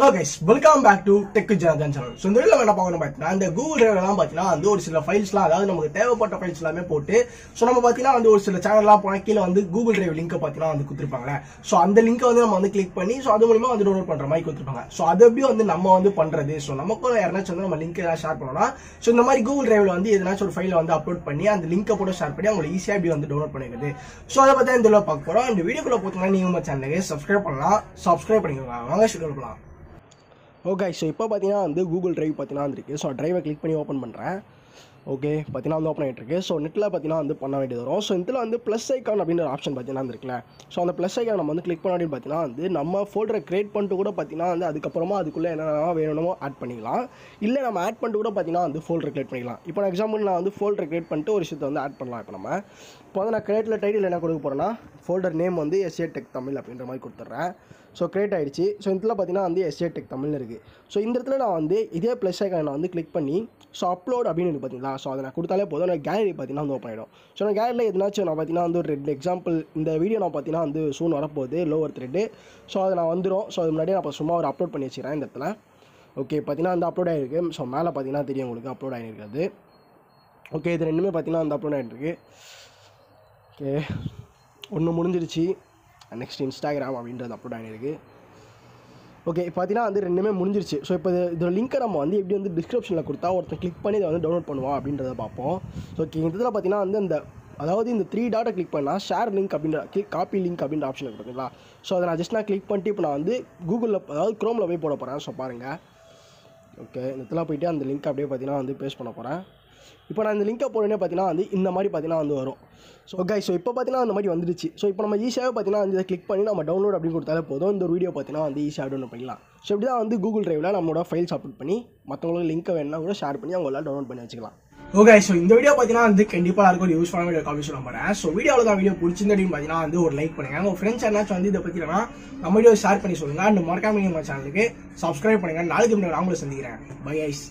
Hello guys welcome back to tech Janathan channel so இந்த video என்ன பார்க்கணும் பார்த்தீங்கன்னா இந்த கூகுள் டிரைவ்லாம் பார்த்தீங்கன்னா வந்து ஒரு சில ஃபைல்ஸ்லாம் அதாவது நமக்கு தேவைப்பட்ட ஃபைல்ஸ் எல்லாமே போட்டு ஸோ நம்ம பார்த்தீங்கன்னா வந்து ஒரு சில சேனல்லாம் போனால் கீழே வந்து கூகுள் டிரைவ் லிங்க் பார்த்தீங்கன்னா வந்து கொடுத்துருப்பாங்க ஸோ அந்த லிங்க்கை வந்து நம்ம வந்து கிளிக் பண்ணி ஸோ அது மூலியமா வந்து டவுன்லோட் பண்ணுற மாதிரி கொடுத்துருப்பாங்க. ஸோ அது எப்படி வந்து நம்ம வந்து பண்ணுறது ஸோ நமக்கும் யாராச்சும் வந்து நம்ம லிங்க் ஏதாவது ஷேர் பண்ணோம்னா ஸோ இந்த மாதிரி கூகுள் ட்ரைவில் வந்து எதனாச்சும் ஒரு ஃபைலை வந்து அப்லோட் பண்ணி அந்த லிங்க்கை கூட ஷேர் பண்ணி அவங்களை ஈஸியாக எப்படி வந்து டவுன்லோட் பண்ணிக்கிறது? ஸோ அதை பார்த்தா இந்த பார்க்க போகிறோம் இந்த வீடியோக்குள்ளே பார்த்தீங்கன்னா நீங்கள் நம்ம சேனலுக்கு சப்ஸ்கிரைப் பண்ணலாம். சப்ஸ்கிரைப் பண்ணிக்கோங்க. வாங்க ஷெடியூல் பண்ணலாம் ஓகே ஸோ இப்போ பார்த்தீங்கன்னா வந்து கூகுள் டிரைவ் பார்த்தீங்கன்னா வந்துருக்கு. ஸோ ட்ரைவை கிளிக் பண்ணி ஓப்பன் பண்ணுறேன் ஓகே பார்த்தீங்கன்னா வந்து ஓப்பன் ஆகிட்டு இருக்கு ஸோ நெட்டில் பார்த்தீங்கன்னா வந்து பண்ண வேண்டியது வரும். ஸோ இதில் வந்து ப்ளஸ் ஐக்கான் அப்படின்ற ஒரு ஆப்ஷன் பார்த்தீங்கன்னா இருக்குல்ல. ஸோ அந்த ப்ளஸ் ஐக்கான் நம்ம வந்து கிளிக் பண்ண அப்படின்னு பார்த்தீங்கன்னா வந்து நம்ம ஃபோல்டரை கிரியேட் பண்ணிட்டு கூட பார்த்தீங்கன்னா வந்து அதுக்கப்புறமா அதுக்குள்ளே என்னென்ன வேணுமோ ஆட் பண்ணிக்கலாம். இல்லை நம்ம ஆட் பண்ணிட்டு கூட பார்த்தீங்கன்னா வந்து ஃபோல்டர் கிரியேட் பண்ணிக்கலாம். இப்போ நான் எக்ஸாம்பிள் நான் வந்து ஃபோல்டர் கிரியேட் பண்ணிட்டு ஒரு விஷயத்தை வந்து ஆட் பண்ணலாம் இப்போ நம்ம. இப்போ வந்து நான் கிரியேட்டில் டைட்டில் என்ன கொடுக்க போகிறேன்னா ஃபோல்டர் நேம் வந்து எஸ்ஏ டெக் தமிழ் அப்படின்ற மாதிரி கொடுத்துட்றேன். ஸோ கிரியேட் ஆகிடுச்சு ஸோ இதில் பார்த்தீங்கன்னா வந்து எஸ்ஏ டெக் தமிழ்னு இருக்குது ஸோ இந்த இடத்துல நான் வந்து இதே ப்ளஸ் ஐக்கான நான் வந்து கிளிக் பண்ணி ஸோ அப்லோட் அப்படின்னு இருக்கு பார்த்தீங்களா? ஸோ அதை நான் கொடுத்தாலே போதும். நான் கேலரி பார்த்தீங்கன்னா வந்து ஓப்பன் ஆகிடும் ஸோ நான் கேலரியில் எதுனாச்சும் நான் பார்த்தீங்கன்னா வந்து ஒரு ரெண்டு எக்ஸாம்பிள் இந்த வீடியோ நான் பார்த்தீங்கன்னா வந்து சூன் வரப்போகுது. லோவர் த்ரெட்டு ஸோ அதை நான் வந்துடும் ஸோ அது முன்னாடியே நான் சும்மா ஒரு அப்லோட் பண்ணி வச்சுக்கிறேன் இந்த இடத்துல. ஓகே பார்த்தீங்கன்னா வந்து அப்லோட் ஆகிருக்கு ஸோ மேலே பார்த்தீங்கன்னா தெரியும் உங்களுக்கு அப்லோட் ஆகிருக்காது ஓகே இது ரெண்டுமே பார்த்தீங்கன்னா வந்து அப்லோட் ஆகிட்டுருக்கு ஓகே ஒன்று முடிஞ்சிருச்சு. நெக்ஸ்ட் இன்ஸ்டாகிராம் அப்படின்றது அப்லோட் ஆகிருக்கு ஓகே இப்போ பார்த்தீங்கன்னா வந்து ரெண்டுமே முடிஞ்சிருச்சு. ஸோ இப்போ இதோட லிங்க்கை நம்ம வந்து எப்படி வந்து டிஸ்கிரிப்ஷனில் கொடுத்தா ஒருத்தன் கிளிக் பண்ணி இதை வந்து டவுன்லோட் பண்ணுவான் அப்படின்றத பார்ப்போம். ஸோ இந்த இதில் பார்த்தீங்கன்னா வந்து இந்த அதாவது இந்த த்ரீ டாட்டை கிளிக் பண்ணால் ஷேர் லிங்க் அப்படின்ற கிளிக் காப்பி லிங்க் அப்படின்ற ஆப்ஷன் இருக்கு பார்த்தீங்களா ஸோ அதை நான் ஜஸ்ட் நான் கிளிக் பண்ணிட்டு இப்போ நான் வந்து கூகுளில் அதாவது க்ரோமில் போய் போட போகிறேன் ஸோ பாருங்கள் ஓகே இந்த இதெல்லாம் போயிட்டு அந்த லிங்க் அப்படியே பார்த்தீங்கன்னா வந்து பேஸ்ட் பண்ண போகிறேன் இப்போ நான் இந்த லிங்கை போனோடனே பார்த்தீங்கன்னா வந்து இந்த மாதிரி பார்த்தீங்கன்னா வந்து வரும். ஸோ கை ஸோ இப்போ பார்த்தீங்கன்னா அந்த மாதிரி வந்துடுச்சு. ஸோ இப்போ நம்ம ஈஸியாகவே பார்த்தீங்கன்னா வந்து இதை கிளிக் பண்ணி நம்ம டவுன்லோட் அப்படின்னு கொடுத்தாலே போதும். இந்த வீடியோ பார்த்தீங்கன்னா வந்து ஈஸியாக டவுன்லோட் பண்ணிக்கலாம் ஸோ இப்படி தான் வந்து கூகுள் டிரைவில் நம்மளோட ஃபைல்ஸ் அப்லோட் பண்ணி மற்றவங்களுக்கு லிங்க்கை வேணும்னா கூட ஷேர் பண்ணி அவங்களால டவுன்லோட் பண்ணி வச்சுக்கலாம். ஓகே ஸோ இந்த வீடியோ பார்த்தீங்கன்னா வந்து கண்டிப்பாக யாருக்கும் ஒரு யூஸ்ஃபுல்லான வீடியோ காப்பி சொல்ல போகிறேன் ஸோ வீடியோவில் தான் வீடியோ பிடிச்சிருந்த அப்படின்னு பார்த்தீங்கன்னா வந்து ஒரு லைக் பண்ணுங்க. உங்கள் ஃப்ரெண்ட்ஸ் என்னாச்சும் வந்து இதை பற்றினா நம்ம வீடியோ ஷேர் பண்ணி சொல்லுங்கள் அண்ட் மறக்காம நம்ம சேனலுக்கு சப்ஸ்கிரைப் பண்ணுங்க. நாளைக்கு முன்னாடி அவங்கள சந்திக்கிறேன். By ice